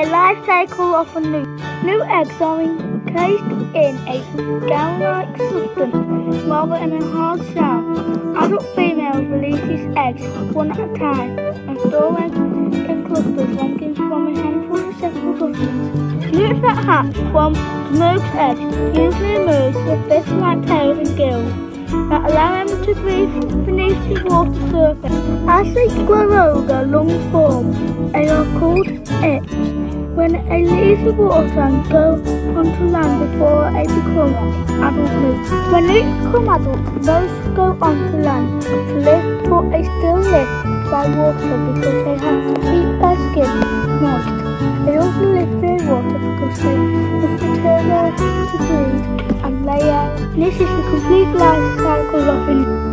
A life cycle of a newt. New eggs are encased in a gown-like substance rather than a hard shell. Adult females release these eggs one at a time and store them in clusters ranging from a handful to several dozens. Newts that hatch from submerged eggs usually emerge with fish-like tails and gills that allow them to breathe beneath the water surface. As they grow older, lungs form they are called ips. When a little water goes onto land before they become adult. When they become adult, those go onto land to live, but they still live by water because they have to keep their skin moist. They also live near water because they must determine to breed and lay eggs. This is the complete life cycle of an